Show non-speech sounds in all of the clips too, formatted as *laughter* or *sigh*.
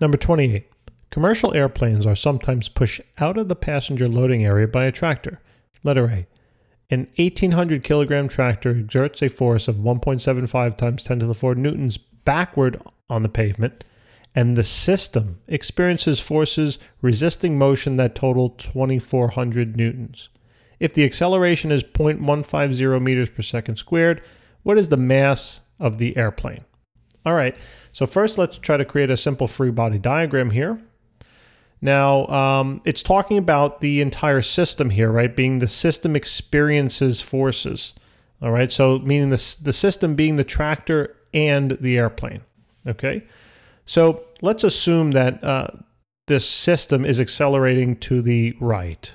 Number 28. Commercial airplanes are sometimes pushed out of the passenger loading area by a tractor. Letter A. An 1800 kilogram tractor exerts a force of 1.75 times 10 to the 4 newtons backward on the pavement, and the system experiences forces resisting motion that total 2400 newtons. If the acceleration is 0.150 meters per second squared, what is the mass of the airplane? All right, so first let's try to create a simple free body diagram here. Now, um, it's talking about the entire system here, right? Being the system experiences forces. All right, so meaning the, the system being the tractor and the airplane. Okay, so let's assume that uh, this system is accelerating to the right.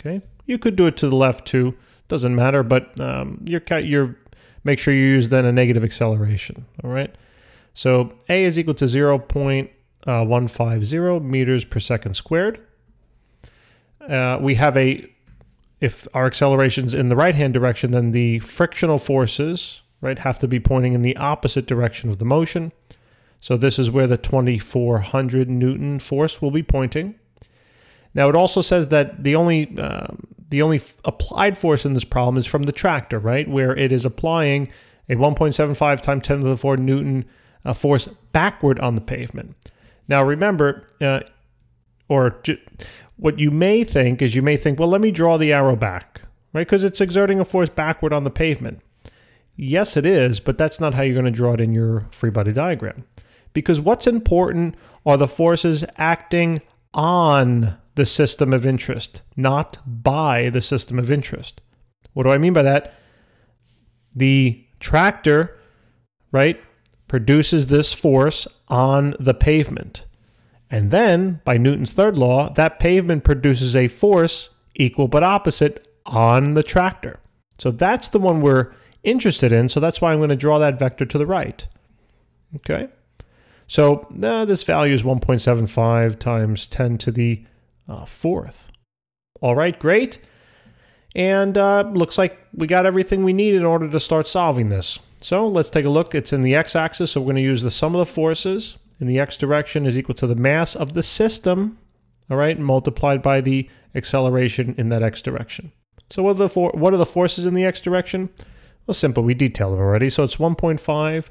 Okay, you could do it to the left too. Doesn't matter, but um, you're, you're make sure you use then a negative acceleration. All right. So a is equal to 0 uh, 150 meters per second squared. Uh, we have a, if our acceleration's in the right-hand direction, then the frictional forces, right, have to be pointing in the opposite direction of the motion. So this is where the 2400 Newton force will be pointing. Now it also says that the only um, the only applied force in this problem is from the tractor, right, where it is applying a 1.75 times 10 to the 4 Newton uh, force backward on the pavement. Now remember, uh, or what you may think is you may think, well, let me draw the arrow back, right? Because it's exerting a force backward on the pavement. Yes, it is, but that's not how you're going to draw it in your free body diagram. Because what's important are the forces acting on the system of interest, not by the system of interest. What do I mean by that? The tractor, right, produces this force on the pavement. And then, by Newton's third law, that pavement produces a force equal but opposite on the tractor. So that's the one we're interested in. So that's why I'm going to draw that vector to the right. Okay. So uh, this value is 1.75 times 10 to the uh, fourth. All right, great. And uh, looks like we got everything we need in order to start solving this. So let's take a look. It's in the x-axis, so we're going to use the sum of the forces in the x direction is equal to the mass of the system, all right, multiplied by the acceleration in that x direction. So what are the, for what are the forces in the x direction? Well, simple. We detailed them already. So it's 1.5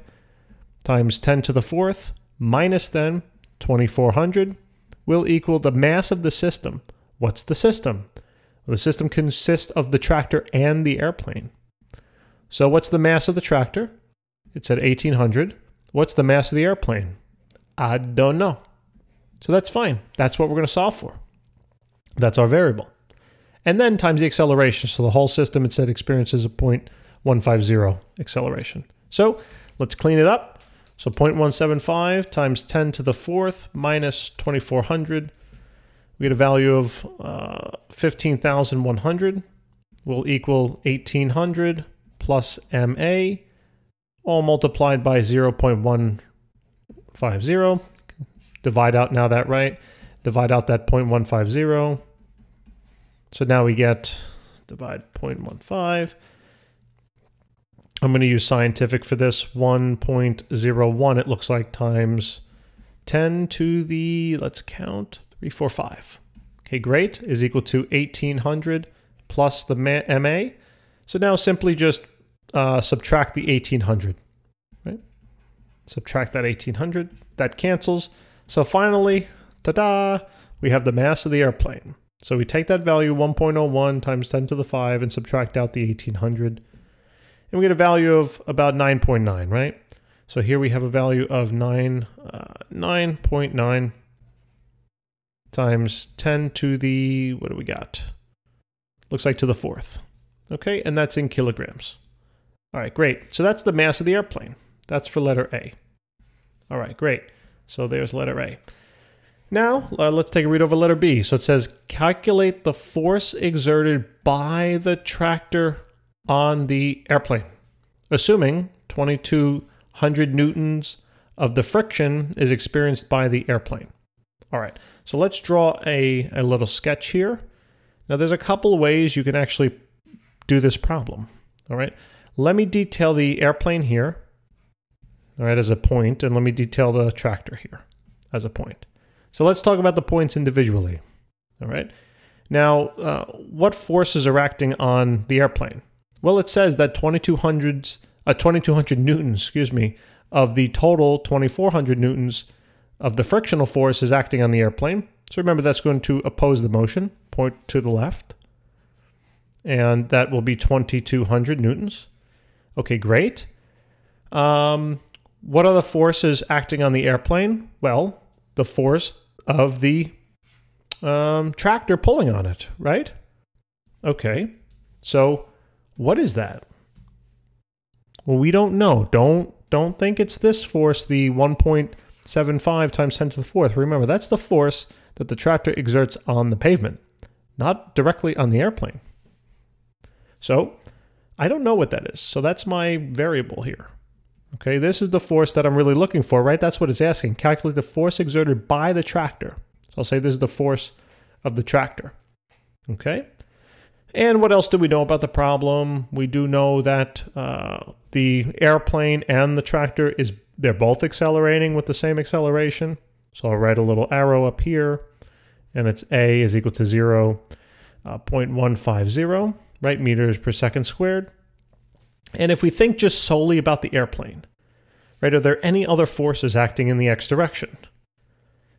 times 10 to the fourth minus then 2400 will equal the mass of the system. What's the system? Well, the system consists of the tractor and the airplane. So what's the mass of the tractor? It's at 1800. What's the mass of the airplane? I don't know. So that's fine. That's what we're going to solve for. That's our variable. And then times the acceleration. So the whole system, it said, experiences a 0.150 acceleration. So let's clean it up. So 0.175 times 10 to the fourth minus 2400. We get a value of uh, 15,100 will equal 1800 plus MA, all multiplied by 0.150. Divide out now that right. Divide out that 0.150. So now we get divide 0.15. I'm going to use scientific for this 1.01 it looks like times 10 to the let's count 3 4 5 okay great is equal to 1800 plus the MA so now simply just uh, subtract the 1800, right? Subtract that 1800, that cancels. So finally, ta-da, we have the mass of the airplane. So we take that value 1.01 times 10 to the 5 and subtract out the 1800. And we get a value of about 9.9, .9, right? So here we have a value of 9, uh, 9.9 times 10 to the, what do we got? Looks like to the fourth. Okay, and that's in kilograms. All right, great. So that's the mass of the airplane. That's for letter A. All right, great. So there's letter A. Now, uh, let's take a read over letter B. So it says, calculate the force exerted by the tractor on the airplane, assuming 2200 newtons of the friction is experienced by the airplane. All right, so let's draw a, a little sketch here. Now, there's a couple ways you can actually do this problem. All right, let me detail the airplane here, all right, as a point, and let me detail the tractor here. as a point. So let's talk about the points individually. All right. Now, uh, what forces are acting on the airplane? Well, it says that 2200, uh, 2200 newtons, excuse me, of the total 2400 newtons of the frictional force is acting on the airplane. So remember, that's going to oppose the motion, point to the left. And that will be 2200 newtons. Okay, great. Um, what are the forces acting on the airplane? Well, the force of the um, tractor pulling on it, right? Okay. So what is that? Well, we don't know. Don't don't think it's this force, the 1.75 times 10 to the fourth. Remember, that's the force that the tractor exerts on the pavement, not directly on the airplane. So I don't know what that is. So that's my variable here. Okay, this is the force that I'm really looking for, right? That's what it's asking. Calculate the force exerted by the tractor. So I'll say this is the force of the tractor. Okay? And what else do we know about the problem? We do know that uh, the airplane and the tractor is they're both accelerating with the same acceleration. So I'll write a little arrow up here, and it's a is equal to 0, uh, 0.150, right, meters per second squared. And if we think just solely about the airplane, right, are there any other forces acting in the x direction?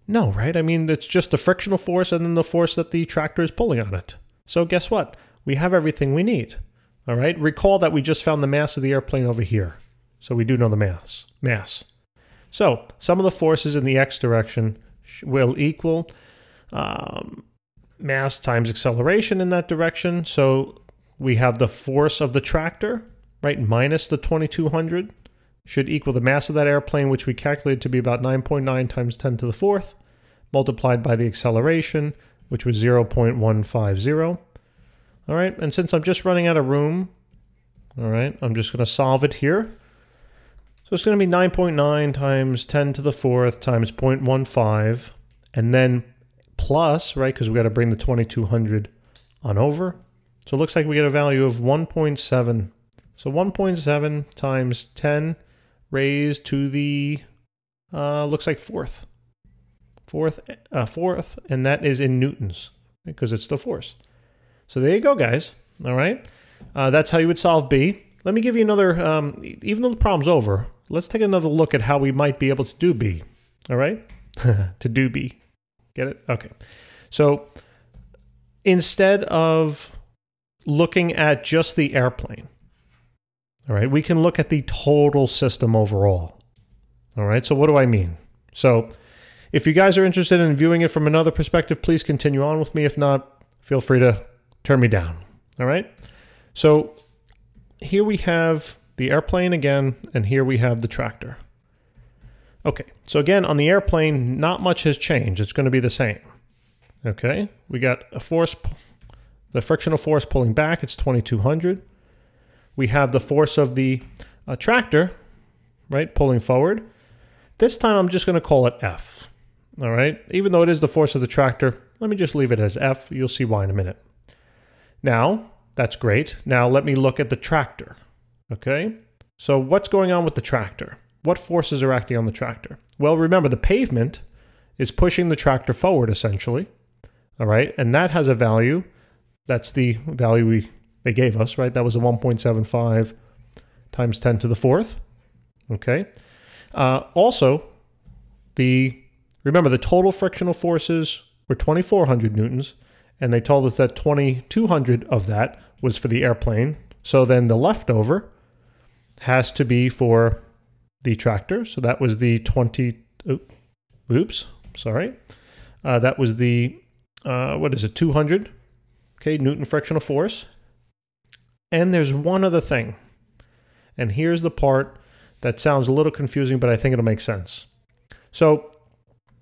No, right? I mean, it's just the frictional force and then the force that the tractor is pulling on it. So guess what? We have everything we need. All right. Recall that we just found the mass of the airplane over here. So we do know the mass. Mass. So sum of the forces in the x direction will equal um, mass times acceleration in that direction. So we have the force of the tractor right, minus the 2200 should equal the mass of that airplane, which we calculated to be about 9.9 times 10 to the fourth, multiplied by the acceleration, which was 0.150. All right, and since I'm just running out of room, all right, I'm just going to solve it here. So it's going to be 9.9 times 10 to the fourth times 0.15, and then plus, right, because we got to bring the 2200 on over. So it looks like we get a value of 1.7 so 1.7 times 10 raised to the, uh, looks like fourth. Fourth, uh, fourth, and that is in newtons because it's the force. So there you go, guys. All right. Uh, that's how you would solve B. Let me give you another, um, even though the problem's over, let's take another look at how we might be able to do B. All right. *laughs* to do B. Get it? Okay. So instead of looking at just the airplane, all right, we can look at the total system overall. All right, so what do I mean? So if you guys are interested in viewing it from another perspective, please continue on with me. If not, feel free to turn me down. All right, so here we have the airplane again, and here we have the tractor. Okay, so again, on the airplane, not much has changed. It's going to be the same. Okay, we got a force, the frictional force pulling back, it's 2200 we have the force of the uh, tractor, right, pulling forward. This time I'm just going to call it F. All right, even though it is the force of the tractor, let me just leave it as F. You'll see why in a minute. Now, that's great. Now let me look at the tractor. Okay, so what's going on with the tractor? What forces are acting on the tractor? Well, remember the pavement is pushing the tractor forward essentially. All right, and that has a value. That's the value we they gave us, right? That was a 1.75 times 10 to the fourth. Okay. Uh, also, the remember the total frictional forces were 2,400 newtons, and they told us that 2,200 of that was for the airplane. So then the leftover has to be for the tractor. So that was the 20. Oops, sorry. Uh, that was the uh, what is it? 200. Okay, Newton frictional force. And there's one other thing. And here's the part that sounds a little confusing, but I think it'll make sense. So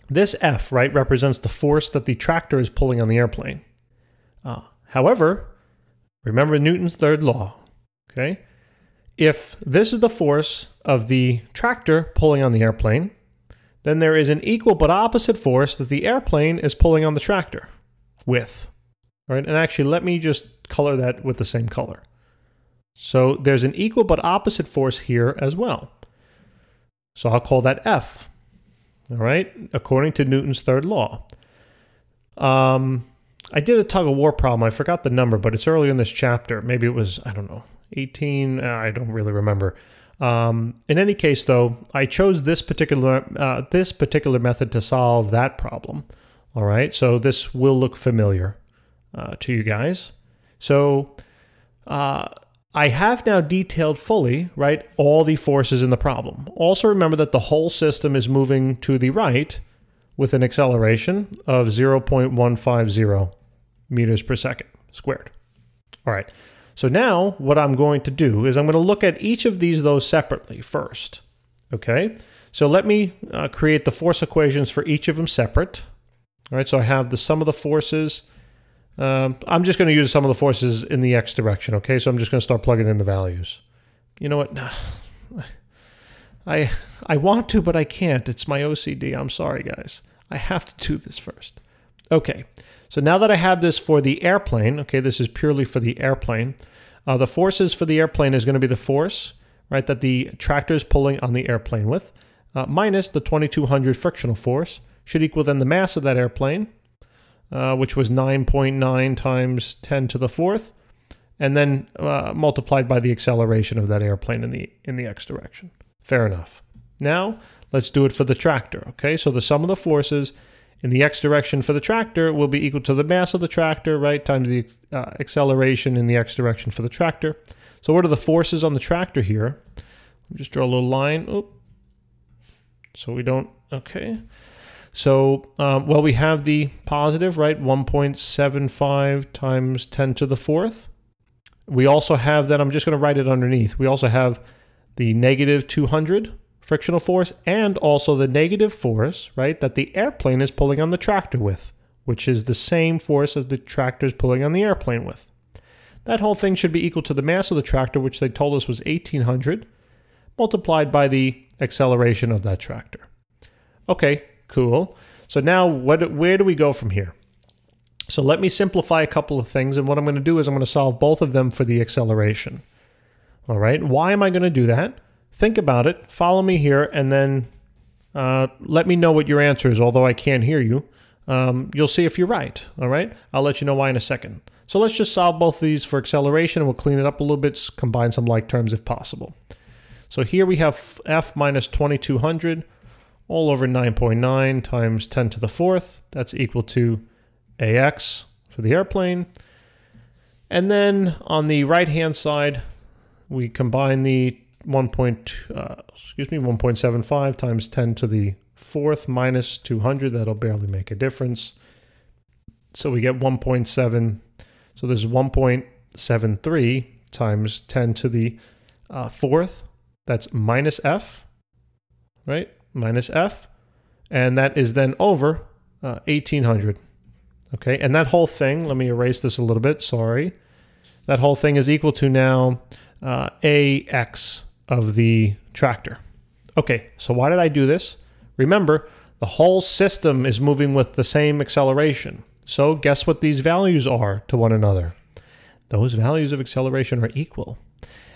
this F, right, represents the force that the tractor is pulling on the airplane. Uh, however, remember Newton's third law, okay? If this is the force of the tractor pulling on the airplane, then there is an equal but opposite force that the airplane is pulling on the tractor with. And actually, let me just color that with the same color. So there's an equal but opposite force here as well. So I'll call that F. all right, according to Newton's third law. Um, I did a tug of war problem. I forgot the number, but it's early in this chapter. Maybe it was, I don't know, 18. Uh, I don't really remember. Um, in any case, though, I chose this particular uh, this particular method to solve that problem. All right, so this will look familiar uh, to you guys. So uh, I have now detailed fully, right, all the forces in the problem. Also remember that the whole system is moving to the right with an acceleration of 0.150 meters per second squared. All right, so now what I'm going to do is I'm going to look at each of these those separately first. Okay, so let me uh, create the force equations for each of them separate. All right, so I have the sum of the forces um, I'm just going to use sum of the forces in the x direction, okay? So I'm just going to start plugging in the values. You know what? *sighs* I I want to, but I can't. It's my OCD. I'm sorry, guys. I have to do this first. Okay, so now that I have this for the airplane, okay, this is purely for the airplane. Uh, the forces for the airplane is going to be the force, right, that the tractor is pulling on the airplane with, uh, minus the 2200 frictional force, should equal then the mass of that airplane, uh, which was 9.9 times 10 to the fourth, and then uh, multiplied by the acceleration of that airplane in the in the x direction. Fair enough. Now let's do it for the tractor. Okay, so the sum of the forces in the x direction for the tractor will be equal to the mass of the tractor, right, times the uh, acceleration in the x direction for the tractor. So what are the forces on the tractor here? Let me Just draw a little line. Oop. So we don't. Okay. So, um, well, we have the positive, right? 1.75 times 10 to the fourth. We also have that, I'm just going to write it underneath. We also have the negative 200 frictional force and also the negative force, right, that the airplane is pulling on the tractor with, which is the same force as the tractor is pulling on the airplane with. That whole thing should be equal to the mass of the tractor, which they told us was 1800, multiplied by the acceleration of that tractor. Okay, Cool. So now what, where do we go from here? So let me simplify a couple of things. And what I'm going to do is I'm going to solve both of them for the acceleration. All right. Why am I going to do that? Think about it. Follow me here and then uh, let me know what your answer is, although I can't hear you. Um, you'll see if you're right. All right. I'll let you know why in a second. So let's just solve both of these for acceleration and we'll clean it up a little bit, combine some like terms if possible. So here we have f minus 2200 all over 9.9 times 10 to the fourth. That's equal to AX for the airplane. And then on the right-hand side, we combine the 1. Point, uh, excuse me, 1.75 times 10 to the fourth minus 200. That'll barely make a difference. So we get 1.7. So this is 1.73 times 10 to the uh, fourth. That's minus F, right? Minus f, and that is then over uh, 1800. Okay, and that whole thing, let me erase this a little bit, sorry. That whole thing is equal to now uh, AX of the tractor. Okay, so why did I do this? Remember, the whole system is moving with the same acceleration. So guess what these values are to one another? Those values of acceleration are equal.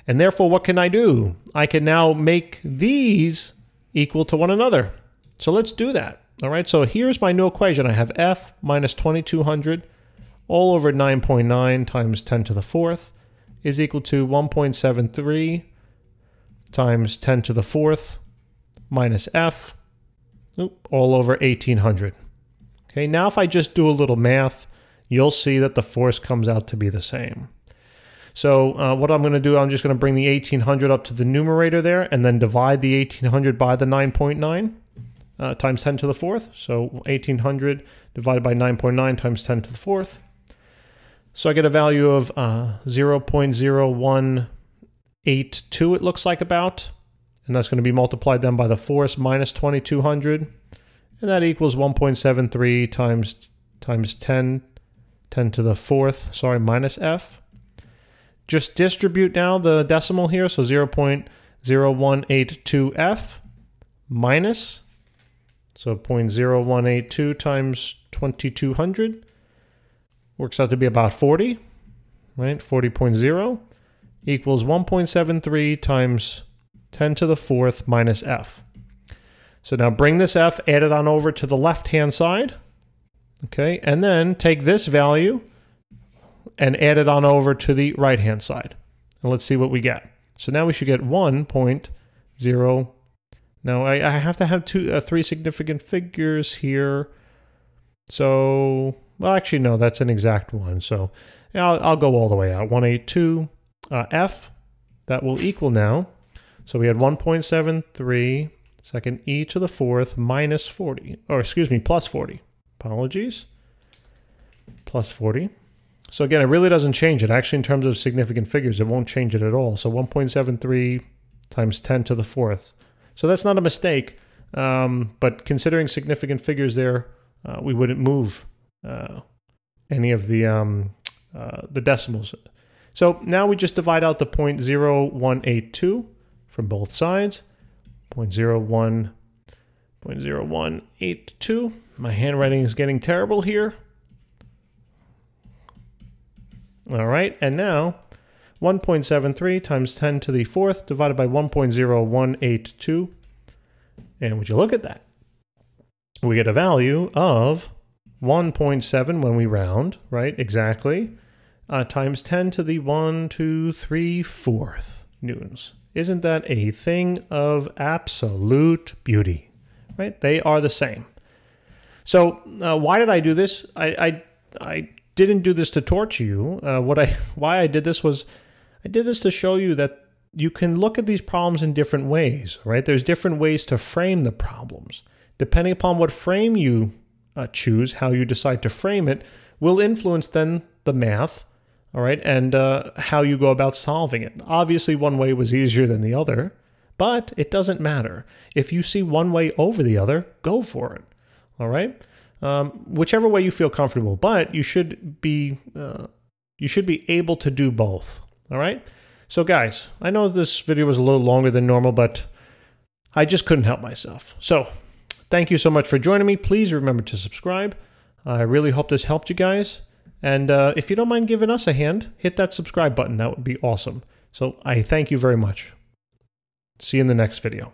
And therefore, what can I do? I can now make these equal to one another. So let's do that. All right, so here's my new equation. I have f minus 2200 all over 9.9 times 10 to the fourth is equal to 1.73 times 10 to the fourth minus f all over 1800. Okay, now if I just do a little math, you'll see that the force comes out to be the same. So uh, what I'm going to do, I'm just going to bring the 1800 up to the numerator there and then divide the 1800 by the 9.9 uh, times 10 to the fourth. So 1800 divided by 9.9 times 10 to the fourth. So I get a value of uh, 0.0182 it looks like about. And that's going to be multiplied then by the force minus 2200. And that equals 1.73 times times 10, 10 to the fourth, sorry, minus f. Just distribute now the decimal here, so 0.0182f minus, so 0.0182 times 2200 works out to be about 40, right? 40.0 equals 1.73 times 10 to the fourth minus f. So now bring this f, add it on over to the left-hand side. Okay, and then take this value and add it on over to the right-hand side. And let's see what we get. So now we should get 1.0. Now I, I have to have two, uh, three significant figures here. So, well, actually, no, that's an exact one. So I'll, I'll go all the way out. 182 uh, F, that will equal now. So we had 1.73 second e to the fourth minus 40, or excuse me, plus 40. Apologies. Plus 40. So again, it really doesn't change it. Actually, in terms of significant figures, it won't change it at all. So 1.73 times 10 to the fourth. So that's not a mistake. Um, but considering significant figures there, uh, we wouldn't move uh, any of the um, uh, the decimals. So now we just divide out the 0.0182 from both sides. 0.01, 0.0182. My handwriting is getting terrible here. All right, and now 1.73 times 10 to the fourth divided by 1.0182. And would you look at that? We get a value of 1.7 when we round, right? Exactly. Uh, times 10 to the 1, 2, 3, fourth newtons. Isn't that a thing of absolute beauty? Right? They are the same. So uh, why did I do this? I, I, I didn't do this to torture you. Uh, what I *laughs* why I did this was I did this to show you that you can look at these problems in different ways, right? There's different ways to frame the problems. Depending upon what frame you uh, choose, how you decide to frame it, will influence then the math, all right, and uh, how you go about solving it. Obviously, one way was easier than the other, but it doesn't matter. If you see one way over the other, go for it, all right? Um, whichever way you feel comfortable. But you should be uh, you should be able to do both. All right. So guys, I know this video was a little longer than normal, but I just couldn't help myself. So thank you so much for joining me. Please remember to subscribe. I really hope this helped you guys. And uh, if you don't mind giving us a hand, hit that subscribe button. That would be awesome. So I thank you very much. See you in the next video.